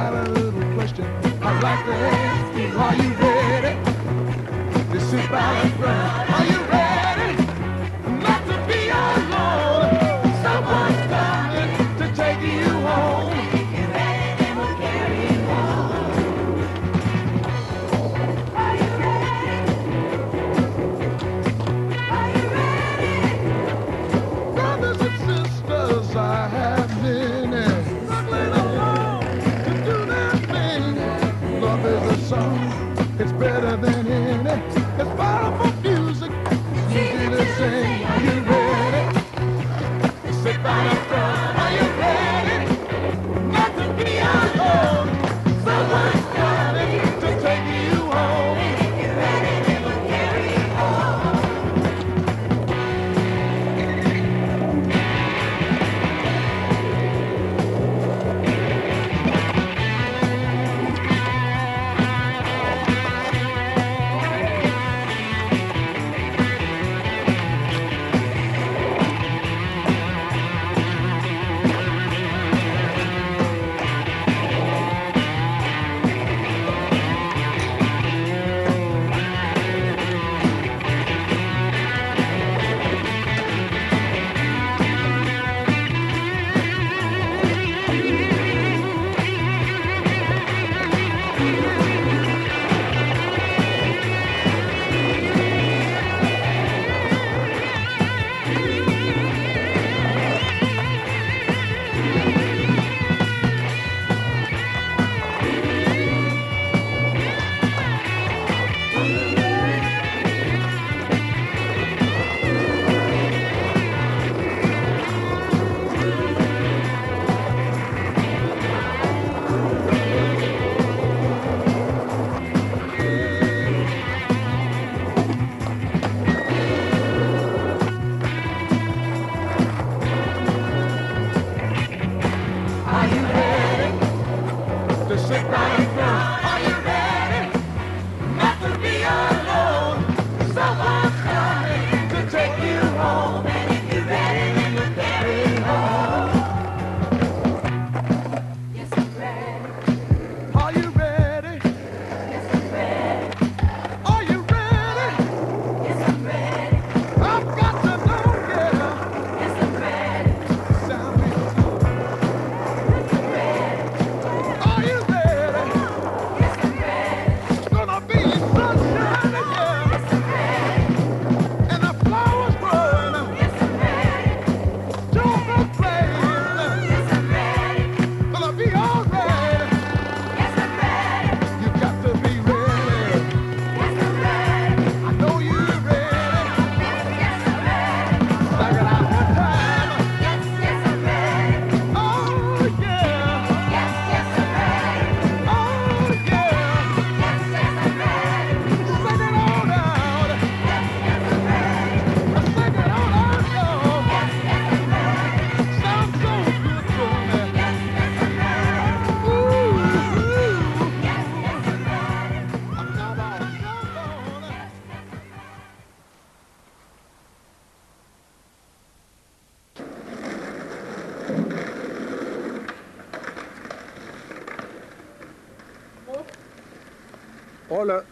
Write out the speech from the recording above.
got a little question I'd like to ask you. Are you ready to sit by and friend? Hola.